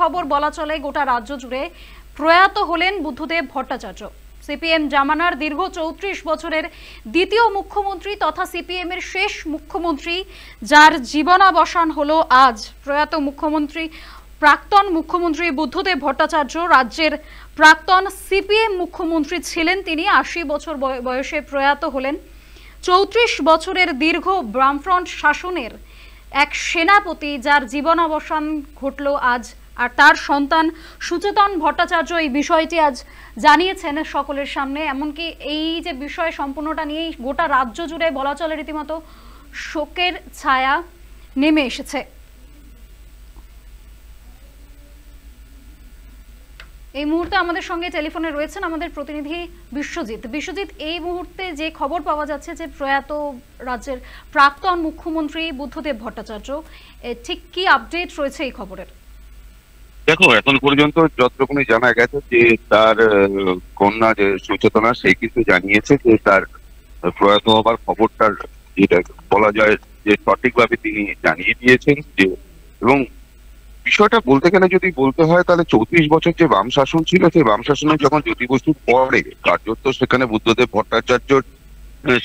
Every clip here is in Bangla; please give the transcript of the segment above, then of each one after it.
খবর বলা চলে, গোটা রাজ্য জুড়ে প্রয়াত হলেন বুদ্ধদেব ভট্টাচার্য। সিপিএম জামানার দীর্ঘ চৌত্রিশ বছরের দ্বিতীয় মুখ্যমন্ত্রী তথা সিপিএম এর শেষ মুখ্যমন্ত্রী, যার জীবনাবসান হলো আজ। প্রয়াত মুখ্যমন্ত্রী, প্রাক্তন মুখ্যমন্ত্রী বুদ্ধদেব ভট্টাচার্য, রাজ্যের প্রাক্তন সিপিএম মুখ্যমন্ত্রী ছিলেন তিনি, আশি বছর বয়- বয়সে প্রয়াত হলেন। চৌত্রিশ বছরের দীর্ঘ বামফ্রন্ট শাসনের এক সেনাপতি, যার জীবনাবসান ঘটল আজ আর তার সন্তান সুচেতন ভট্টাচার্য এই বিষয়টি আজ জানিয়েছেন সকলের সামনে। এমনকি এই যে বিষয় সম্পূর্ণটা নিয়েই গোটা রাজ্য জুড়ে বলা চলে রীতিমতো শোকের ছায়া নেমে এসেছে। এই মুহূর্তে আমাদের সঙ্গে টেলিফোনে রয়েছেন আমাদের প্রতিনিধি বিশ্বজিৎ। বিশ্বজিৎ, এই মুহূর্তে যে খবর পাওয়া যাচ্ছে যে প্রয়াত রাজ্যের প্রাক্তন মুখ্যমন্ত্রী বুদ্ধদেব ভট্টাচার্য ঠিক কি আপডেট রয়েছে এই খবরের? দেখো, এখন পর্যন্ত যতটুকুনি জানা গেছে যে তার কন্যা যে সুচেতনা সে কিন্তু জানিয়েছে যে তার প্রয়াত হবার খবরটার যেটা বলা যায় যে সঠিকভাবে তিনি জানিয়ে দিয়েছেন যে, এবং বিষয়টা বলতে গেলে যদি বলতে হয় তাহলে চৌত্রিশ বছর যে বাম শাসন ছিল, সেই বাম শাসনে যখন জ্যোতি বসুর পরে কার্যত সেখানে বুদ্ধদেব ভট্টাচার্য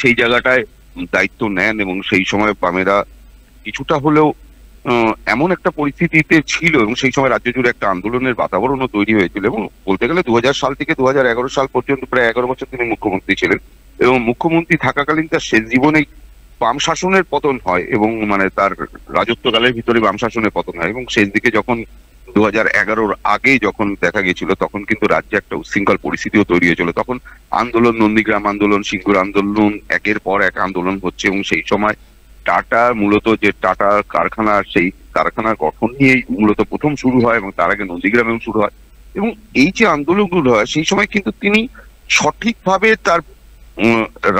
সেই জায়গাটায় দায়িত্ব নেন এবং সেই সময় বামেরা কিছুটা হলেও এমন একটা পরিস্থিতিতে ছিল এবং সেই সময় রাজ্য জুড়ে একটা আন্দোলনের বাতাবরণও তৈরি হয়েছিল এবং বলতে গেলে দু সাল থেকে দুহাজার এগারো সাল পর্যন্ত প্রায় এগারো বছর তিনি মুখ্যমন্ত্রী ছিলেন এবং মুখ্যমন্ত্রী থাকাকালীন তার শেষ জীবনে বাম শাসনের পতন হয় এবং মানে তার রাজত্বকালের ভিতরে বাম শাসনের পতন হয় এবং শেষ দিকে যখন দু হাজার এগারোর আগে যখন দেখা গেছিল তখন কিন্তু রাজ্যে একটা উশৃঙ্খল পরিস্থিতিও তৈরি হয়েছিল। তখন আন্দোলন, নন্দীগ্রাম আন্দোলন, সিঙ্গুর আন্দোলন, একের পর এক আন্দোলন হচ্ছে এবং সেই সময় টাটা মূলত যে টাটা কারখানা সেই কারখানার গঠন নিয়েই মূলত প্রথম শুরু হয় এবং তার আগে নন্দীগ্রামেও শুরু হয়। এবং এই যে আন্দোলনগুলো হয়, সেই সময় কিন্তু তিনি সঠিকভাবে তার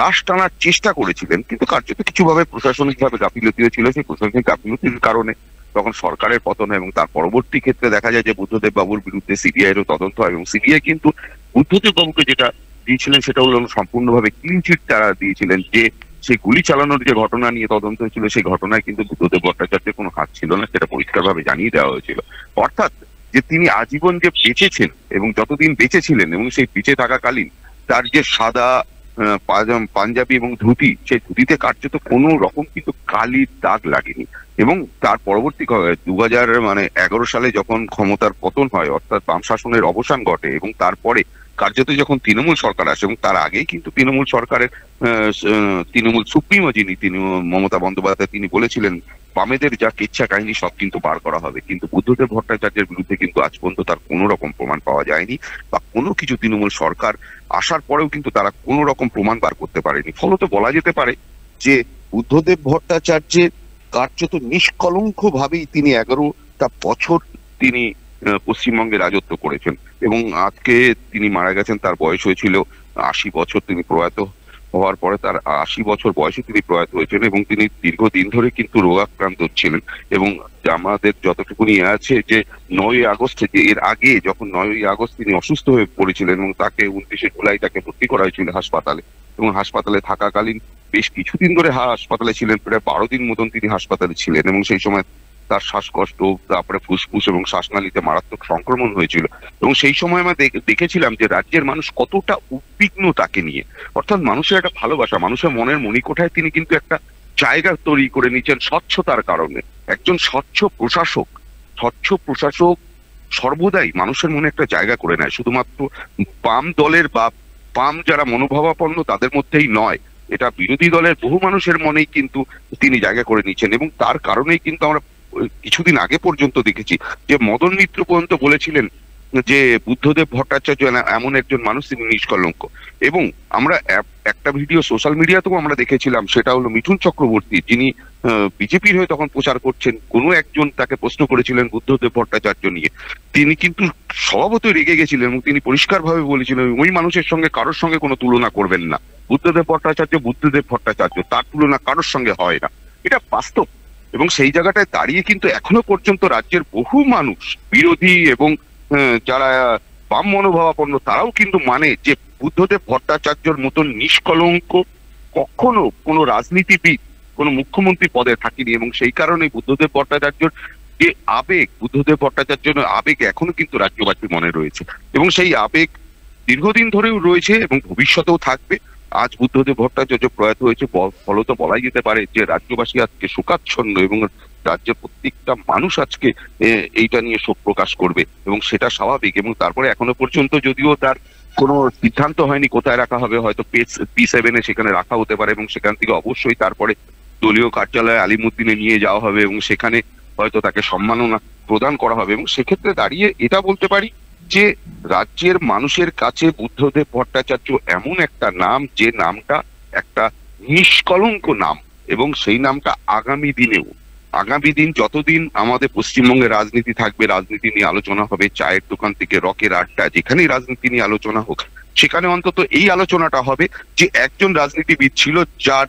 রাশ টানার চেষ্টা করেছিলেন, কিন্তু কার্যত কিছুভাবে প্রশাসনিকভাবে গাফিলতিও ছিল। সেই প্রশাসনিক গাফিলতির কারণে তখন সরকারের পতন হয় এবং তার পরবর্তী ক্ষেত্রে দেখা যায় যে বুদ্ধদেব বাবুর বিরুদ্ধে সিবিআই এরও তদন্ত হয় এবং সিবিআই কিন্তু বুদ্ধদেব বাবুকে যেটা দিয়েছিলেন সেটা হলো সম্পূর্ণভাবে ক্লিন চিট তারা দিয়েছিলেন যে সেই গুলি চালানোর যে ঘটনা নিয়ে তদন্ত হয়েছিল, সেই ঘটনায় কিন্তু বুদ্ধদেব ভট্টাচার্যের কোনো হাত ছিল না, সেটা পরিষ্কারভাবে জানিয়ে দেওয়া হয়েছিল। অর্থাৎ যে তিনি আজীবন যে বেঁচেছেন এবং যতদিন বেঁচেছিলেন এবং সেই বেঁচে থাকাকালীন তার যে সাদা পাঞ্জাবি এবং ধুতি, সেই ধুতিতে কার্যত কোনো রকম কিন্তু কালির দাগ লাগেনি। এবং তার পরবর্তী দু হাজার মানে এগারো সালে যখন ক্ষমতার পতন হয়, অর্থাৎ বাম শাসনের অবসান ঘটে এবং তারপরে কার্যত যখন তৃণমূল সরকার আসে, এবং তার আগেই কিন্তু তৃণমূল সরকারের তৃণমূল সুপ্রিমো যিনি, তিনি মমতা বন্দ্যোপাধ্যায়, তিনি বলেছিলেন, বামেদের যা কিচ্ছা কাহিনী, সব কিন্তু বার করা হবে। কিন্তু বুদ্ধদেব ভট্টাচার্যের বিরুদ্ধে কিন্তু আজ পর্যন্ত তার কোনো রকম প্রমাণ পাওয়া যায়নি, বা কোনো কিছু তৃণমূল সরকার আসার পরেও কিন্তু তারা কোনো রকম প্রমাণ বার করতে পারেনি। ফলত বলা যেতে পারে যে, বুদ্ধদেব ভট্টাচার্যের কার্যত নিষ্কলঙ্ক ভাবেই তিনি এগারোটা বছর তিনি পশ্চিমবঙ্গে রাজত্ব করেছেন। এবং আজকে তিনি মারা গেছেন, তার বয়স হয়েছিল আশি বছর তিনি প্রয়াত হওয়ার পরে, তার আশি বছর বয়সে তিনি প্রয়াত হয়েছেন এবং তিনি দীর্ঘদিন ধরে কিন্তু রোগাক্রান্ত ছিলেন এবং আমাদের যতটুকুনি আছে যে নয় আগস্ট থেকে এর আগে যখন নয়ই আগস্ট তিনি অসুস্থ হয়ে পড়েছিলেন এবং তাকে উনত্রিশে জুলাই তাকে ভর্তি করা হয়েছিল হাসপাতালে এবং হাসপাতালে থাকাকালীন বেশ কিছুদিন ধরে হাসপাতালে ছিলেন, প্রায় বারো দিন মতন তিনি হাসপাতালে ছিলেন এবং সেই সময় তার শ্বাসকষ্ট, তারপরে ফুসফুস এবং শ্বাসনালীতে মারাত্মক সংক্রমণ হয়েছিল। এবং সেই সময় আমরা দেখ- দেখেছিলাম যে রাজ্যের মানুষ কতটা উদ্বিগ্ন তাকে নিয়ে। অর্থাৎ মানুষের একটা ভালোবাসা, মানুষের মনের মণিকোঠায় তিনি কিন্তু একটা জায়গা তৈরি করে নিচ্ছেন স্বচ্ছতার কারণে। একজন স্বচ্ছ প্রশাসক স্বচ্ছ প্রশাসক সর্বদাই মানুষের মনে একটা জায়গা করে নেয়। শুধুমাত্র বাম দলের বা বাম যারা মনোভাবাপন্ন, তাদের মধ্যেই নয়। এটা বিরোধী দলের বহু মানুষের মনেই কিন্তু তিনি জায়গা করে নিচ্ছেন এবং তার কারণেই কিন্তু আমরা কিছুদিন আগে পর্যন্ত দেখেছি যে মদন মিত্র পর্যন্ত বলেছিলেন যে বুদ্ধদেব ভট্টাচার্য এমন একজন মানুষ, তিনি নিষ্কলঙ্ক। এবং আমরা একটা ভিডিও সোশ্যাল মিডিয়াতেও আমরা দেখেছিলাম, সেটা হলো মিঠুন চক্রবর্তী। যিনি বিজেপির হয়ে তখন প্রচার করছেন, কোনো একজন তাকে প্রশ্ন করেছিলেন বুদ্ধদেব ভট্টাচার্য নিয়ে। তিনি কিন্তু স্বভাবতই রেগে গেছিলেন এবং তিনি পরিষ্কারভাবে বলেছিলেন, ওই মানুষের সঙ্গে কারোর সঙ্গে কোনো তুলনা করবেন না। বুদ্ধদেব ভট্টাচার্য বুদ্ধদেব ভট্টাচার্য, তার তুলনা কারোর সঙ্গে হয় না। এটা বাস্তব। এবং সেই জায়গাটায় দাঁড়িয়ে কিন্তু এখনও পর্যন্ত রাজ্যের বহু মানুষ বিরোধী এবং যারা বাম মনোভাবাপন্ন, তারাও কিন্তু মানে যে বুদ্ধদেব ভট্টাচার্যর মতন নিষ্কলঙ্ক কখনো কোনো রাজনীতিবিদ, কোনো মুখ্যমন্ত্রী পদে থাকেনি এবং সেই কারণে বুদ্ধদেব ভট্টাচার্যর যে আবেগ, বুদ্ধদেব ভট্টাচার্য আবেগ এখনও কিন্তু রাজ্যবাসীর মনে রয়েছে এবং সেই আবেগ দীর্ঘদিন ধরেও রয়েছে এবং ভবিষ্যতেও থাকবে। আজ বুদ্ধদেব ভট্টাচার্য প্রয়াত হয়েছে ফলত বলাই যেতে পারে যে রাজ্যবাসী আজকে শোকাচ্ছন্ন এবং রাজ্যের প্রত্যেকটা মানুষ আজকে এইটা নিয়ে শোক প্রকাশ করবে এবং সেটা স্বাভাবিক এবং তারপরে এখনও পর্যন্ত যদিও তার কোনো সিদ্ধান্ত হয়নি কোথায় রাখা হবে, হয়তো পেস, পি সেভেনে সেখানে রাখা হতে পারে এবং সেখান থেকে অবশ্যই তারপরে দলীয় কার্যালয়ে আলিমুদ্দিনে নিয়ে যাওয়া হবে এবং সেখানে হয়তো তাকে সম্মাননা প্রদান করা হবে এবং সেক্ষেত্রে দাঁড়িয়ে এটা বলতে পারি যে রাজ্যের মানুষের কাছে বুদ্ধদেব ভট্টাচার্য এমন একটা নাম, যে নামটা একটা নিষ্কলঙ্ক নাম, এবং সেই নামটা আগামী দিনেও। আগামী দিন যতদিন আমাদের পশ্চিমবঙ্গে রাজনীতি থাকবে, রাজনীতি নিয়ে আলোচনা হবে, চায়ের দোকান থেকে রকের আড্ডা যেখানেই রাজনীতি নিয়ে আলোচনা হোক, সেখানে অন্তত এই আলোচনাটা হবে যে একজন রাজনীতিবিদ ছিল যার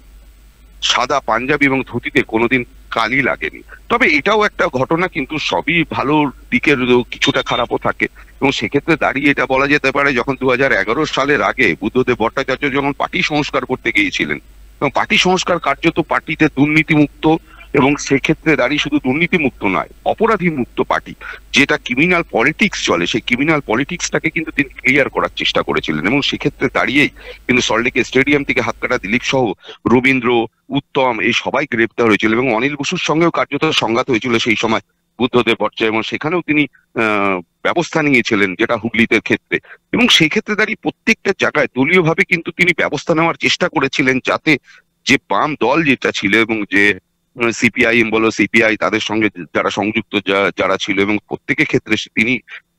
সাদা পাঞ্জাবি এবং ধুতিতে কোনোদিন কালি লাগেনি। তবে এটাও একটা ঘটনা কিন্তু সবই ভালো দিকের কিছুটা খারাপও থাকে। এবং সেক্ষেত্রে দাঁড়িয়ে এটা বলা যেতে পারে, যখন দু হাজার এগারো সালের আগে বুদ্ধদেব ভট্টাচার্য যখন পার্টি সংস্কার করতে গিয়েছিলেন, এবং পার্টি সংস্কার কার্য কার্যত পার্টিতে দুর্নীতিমুক্ত এবং সেক্ষেত্রে দাঁড়িয়ে শুধু দুর্নীতিমুক্ত নয় অপরাধী মুক্ত পার্টি, যেটা ক্রিমিনাল পলিটিক্স চলে, সেই ক্রিমিনাল পলিটিক্সটাকে কিন্তু তিনি ক্লিয়ার করার চেষ্টা করেছিলেন এবং সেক্ষেত্রে দাঁড়িয়েই কিন্তু সল্টলেকে স্টেডিয়াম থেকে হাতকাটা দিলীপ সহ রবীন্দ্র, উত্তম এই সবাই গ্রেপ্তার হয়েছিল এবং অনিল বসুর সঙ্গেও কার্যত সংঘাত হয়েছিল সেই সময় বুদ্ধদেব ভট্টাচার্য এবং সেখানেও তিনি ব্যবস্থা নিয়েছিলেন যেটা হুগলিতে ক্ষেত্রে। এবং সেই ক্ষেত্রে দাঁড়িয়ে প্রত্যেকটা জায়গায় দলীয়ভাবে কিন্তু তিনি ব্যবস্থা নেওয়ার চেষ্টা করেছিলেন যাতে যে বাম দল যেটা ছিল এবং যে সিপিআইএম বলো সিপিআই তাদের সঙ্গে যারা সংযুক্ত যারা ছিল এবং প্রত্যেকের ক্ষেত্রে তিনি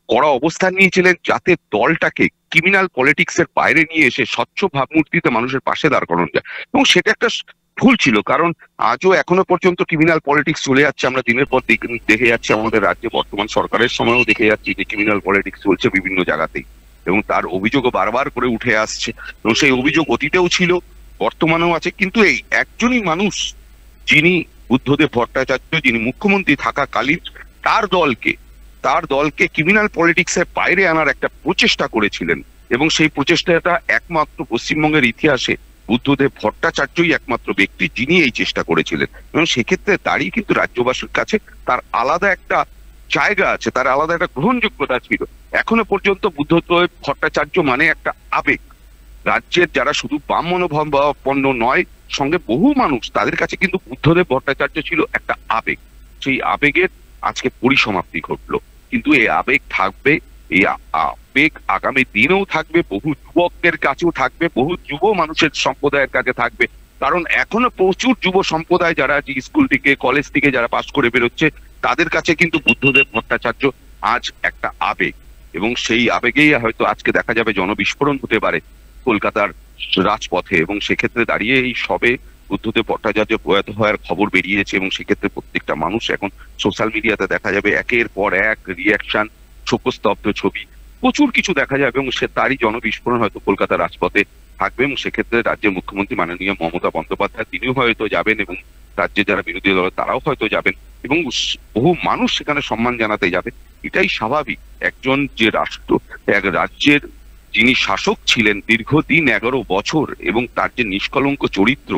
কড়া অবস্থান নিয়েছিলেন যাতে দলটাকে ক্রিমিনাল পলিটিক্স এর বাইরে নিয়ে এসে স্বচ্ছ ভাবমূর্তিতে মানুষের পাশে দাঁড় করানো যায়। এবং সেটা একটা ভুল ছিল, কারণ আজও এখনও পর্যন্ত ক্রিমিনাল পলিটিক্স চলে যাচ্ছে, আমরা দিনের পর দেখে যাচ্ছি, আমাদের রাজ্যে বর্তমান সরকারের সময়ও দেখে যাচ্ছি যে ক্রিমিনাল পলিটিক্স চলছে বিভিন্ন জায়গাতেই। এবং তার অভিযোগও বারবার করে উঠে আসছে, এবং সেই অভিযোগ অতীতেও ছিল, বর্তমানেও আছে, কিন্তু এই একজনই মানুষ যিনি বুদ্ধদেব ভট্টাচার্য, যিনি মুখ্যমন্ত্রী থাকাকালীন তার দলকে তার দলকে ক্রিমিনাল পলিটিক্সের বাইরে আনার একটা প্রচেষ্টা করেছিলেন। এবং সেই প্রচেষ্টাটা একমাত্র পশ্চিমবঙ্গের ইতিহাসে বুদ্ধদেব ভট্টাচার্যই একমাত্র ব্যক্তি যিনি এই চেষ্টা করেছিলেন। এবং সেক্ষেত্রে দাঁড়িয়ে কিন্তু রাজ্যবাসীর কাছে তার আলাদা একটা জায়গা আছে, তার আলাদা একটা গ্রহণযোগ্যতা ছিল। এখনও পর্যন্ত বুদ্ধদেব ভট্টাচার্য মানে একটা আবেগ। রাজ্যের যারা শুধু বাম মনোভাবাপন্ন নয় সঙ্গে বহু মানুষ তাদের কাছে কিন্তু বুদ্ধদেব ভট্টাচার্য ছিল একটা আবেগ। সেই আবেগের আজকে পরিসমাপ্তি ঘটলো। কিন্তু এই আবেগ থাকবে, এই আবেগ আগামী দিনেও থাকবে, বহু যুবকদের কাছেও থাকবে, বহু যুব মানুষের সম্প্রদায়ের কাছে থাকবে। কারণ এখনও প্রচুর যুব সম্প্রদায় যারা যে স্কুল থেকে কলেজ থেকে যারা পাশ করে বেরোচ্ছে, তাদের কাছে কিন্তু বুদ্ধদেব ভট্টাচার্য আজ একটা আবেগ। এবং সেই আবেগেই হয়তো আজকে দেখা যাবে জনবিস্ফোরণ হতে পারে। কলকাতার রাজপথে এবং সেক্ষেত্রে দাঁড়িয়ে এই সবে বুদ্ধদেব ভট্টাচার্য প্রয়াত হওয়ার খবর বেরিয়েছে এবং সেক্ষেত্রে প্রত্যেকটা মানুষ এখন সোশ্যাল মিডিয়াতে দেখা যাবে একের পর এক রিয়াকশন শোকস্তব্ধ ছবি, প্রচুর কিছু দেখা যাবে এবং সে তারই জনবিস্ফোরণ হয়তো কলকাতার রাজপথে থাকবে এবং সেক্ষেত্রে রাজ্যের মুখ্যমন্ত্রী মাননীয় মমতা বন্দ্যোপাধ্যায় তিনিও হয়তো যাবেন এবং রাজ্যে যারা বিরোধী দল, তারাও হয়তো যাবেন এবং বহু মানুষ সেখানে সম্মান জানাতে যাবে। এটাই স্বাভাবিক। একজন যে রাষ্ট্র, এক রাজ্যের যিনি শাসক ছিলেন দীর্ঘদিন এগারো বছর এবং তার যে নিষ্কলঙ্ক চরিত্র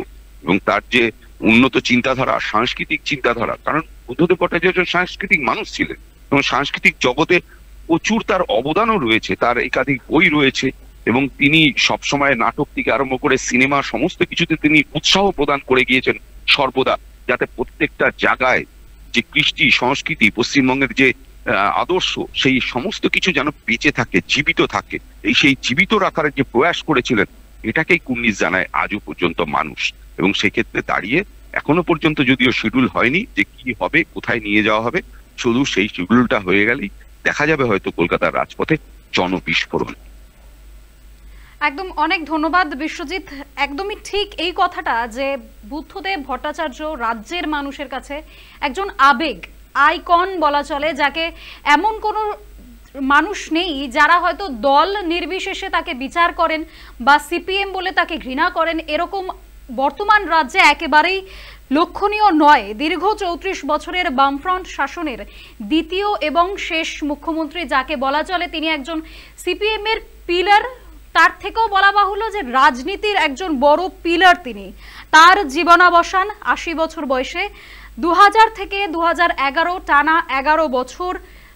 এবং তার যে উন্নত চিন্তাধারা, সাংস্কৃতিক চিন্তাধারা, কারণ বুদ্ধদেব ভট্টাচার্য সাংস্কৃতিক মানুষ ছিলেন এবং সাংস্কৃতিক জগতে প্রচুর তার অবদানও রয়েছে, তার একাধিক বই রয়েছে এবং তিনি সবসময় নাটক থেকে আরম্ভ করে সিনেমা সমস্ত কিছুতে তিনি উৎসাহ প্রদান করে গিয়েছেন সর্বদা, যাতে প্রত্যেকটা জায়গায় যে কৃষ্টি, সংস্কৃতি, পশ্চিমবঙ্গের যে আদর্শ, সেই সমস্ত কিছু যেন বেঁচে থাকে, জীবিত থাকে। এই সেই জীবিত রাখার যে প্রয়াস করেছিলেন, এটাকেই কুর্নিশ জানায় আজও পর্যন্ত মানুষ। এবং সেক্ষেত্রে দাঁড়িয়ে এখনও পর্যন্ত যদিও শিডিউল হয়নি যে কি হবে, কোথায় নিয়ে যাওয়া হবে, শুধু সেই শিডিউলটা হয়ে গেলেই দেখা যাবে হয়তো কলকাতার রাজপথে জনবিস্ফোরণ। একদম, অনেক ধন্যবাদ বিশ্বজিৎ। একদমই ঠিক এই কথাটা যে বুদ্ধদেব ভট্টাচার্য রাজ্যের মানুষের কাছে একজন আবেগ, আইকন বলা চলে, যাকে এমন কোনো মানুষ নেই, যারা হয়তো দল নির্বিশেষে তাকে বিচার করেন বা সিপিএম বলে তাকে ঘৃণা করেন, এরকম বর্তমান রাজ্যে একেবারেই লক্ষণীয় নয়। দীর্ঘ চৌত্রিশ বছরের বামফ্রন্ট শাসনের দ্বিতীয় এবং শেষ মুখ্যমন্ত্রী যাকে বলা চলে, তিনি একজন সিপিএম এর পিলার। তার থেকেও বলা বাহুল্য যে রাজনীতির একজন বড় পিলার তিনি। তার জীবনাবসান আশি বছর বয়সে। দু হাজার থেকে দু হাজার এগারো টানা এগারো বছর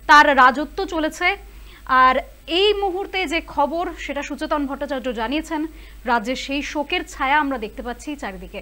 তার রাজত্ব চলেছে। আর এই মুহূর্তে যে খবর, সেটা সুচেতন ভট্টাচার্য জানিয়েছেন। রাজ্যে সেই শোকের ছায়া আমরা দেখতে পাচ্ছি চারিদিকে।